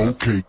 Okay.